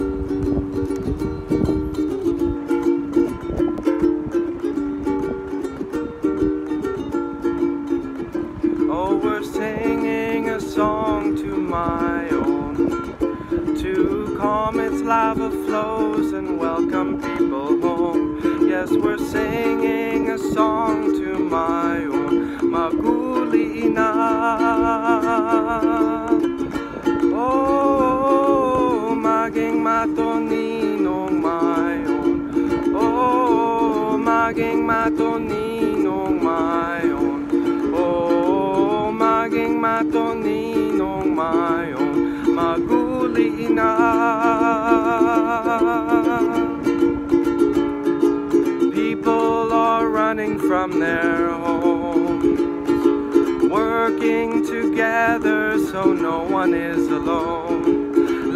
Oh, we're singing a song to Mayon. To calm its lava flows and welcome people home. Yes, we're singing a song to my maging matoninong mayon Oh, maging matoninong mayon Oh, maging matoninong mayon Maguli na People are running from their homes Working together so no one is alone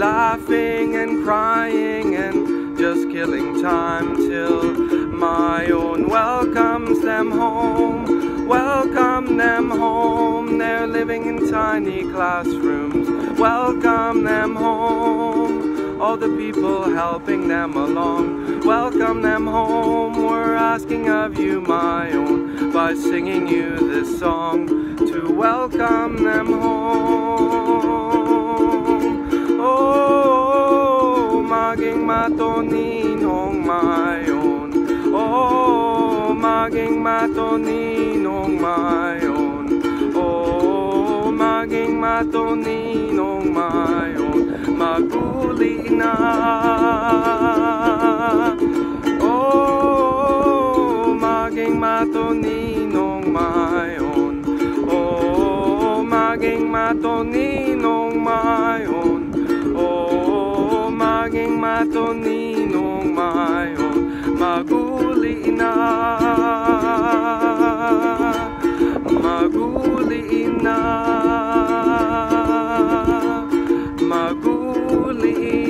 Laughing and crying and just killing time till Mayon welcomes them home Welcome them home. They're living in tiny classrooms. Welcome them home. All the people helping them along. Welcome them home. We're asking of you Mayon By singing you this song To welcome them home matoninong mayon. Oh, maging matoninong mayon. Oh, maging matoninong mayon. Maguli na. Oh, maging matoninong mayon. Oh, maging matoninong mato mayo maguli na. Maguli maguli